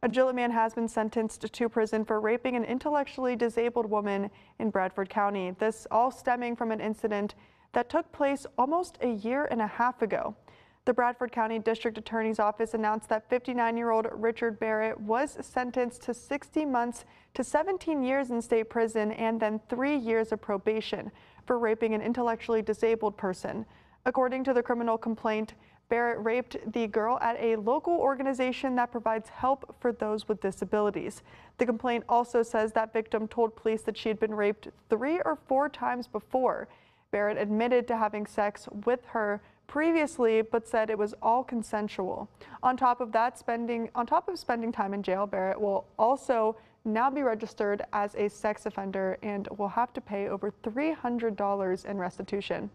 A Gillett man has been sentenced to prison for raping an intellectually disabled woman in Bradford County. This all stemming from an incident that took place almost a year and a half ago. The Bradford County District Attorney's Office announced that 59-year-old Richard Barrett was sentenced to 60 months to 17 years in state prison and then three years of probation for raping an intellectually disabled person. According to the criminal complaint, Barrett raped the girl at a local organization that provides help for those with disabilities. The complaint also says that victim told police that she had been raped three or four times before. Barrett admitted to having sex with her previously, but said it was all consensual. On top of that, spending on top of spending time in jail, Barrett will also now be registered as a sex offender and will have to pay over $300 in restitution.